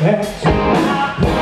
that's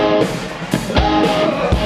Oh,